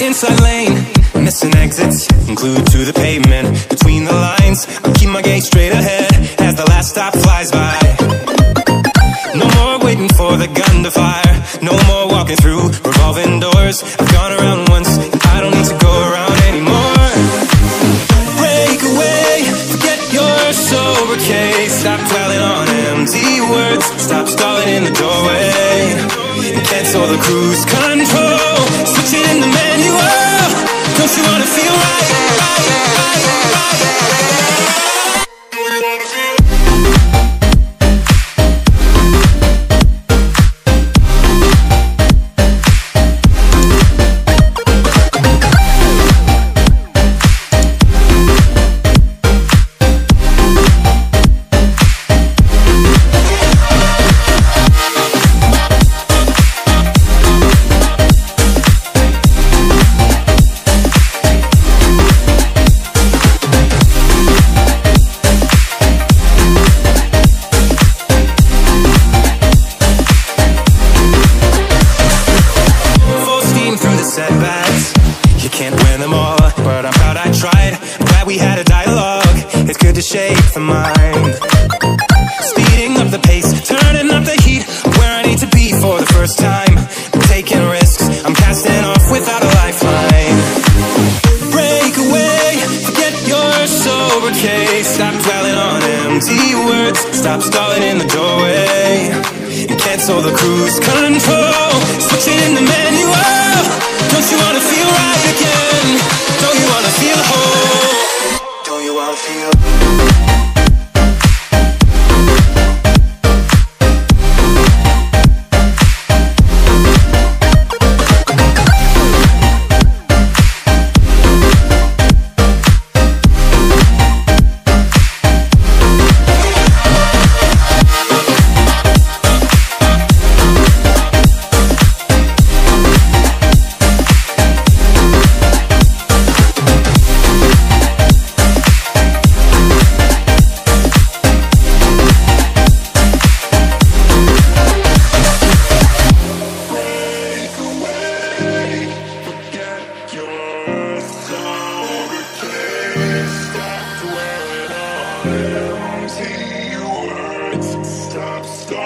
Inside lane, missing exits, glued to the pavement. Between the lines, I keep my gaze straight ahead case. Stop dwelling on empty words. Stop stalling in the doorway. And cancel the cruise control. Switch it in the manual. Don't you wanna feel right, setbacks. You can't win them all, but I'm proud I tried. I'm glad we had a dialogue. It's good to shape the mind. Speeding up the pace, turning up the heat. Where I need to be for the first time. Taking risks, I'm casting off without a lifeline. Break away, forget your sober case. Stop dwelling on empty words. Stop stalling in the doorway. And cancel the cruise control. Switching in the manual. empty words stop, stop.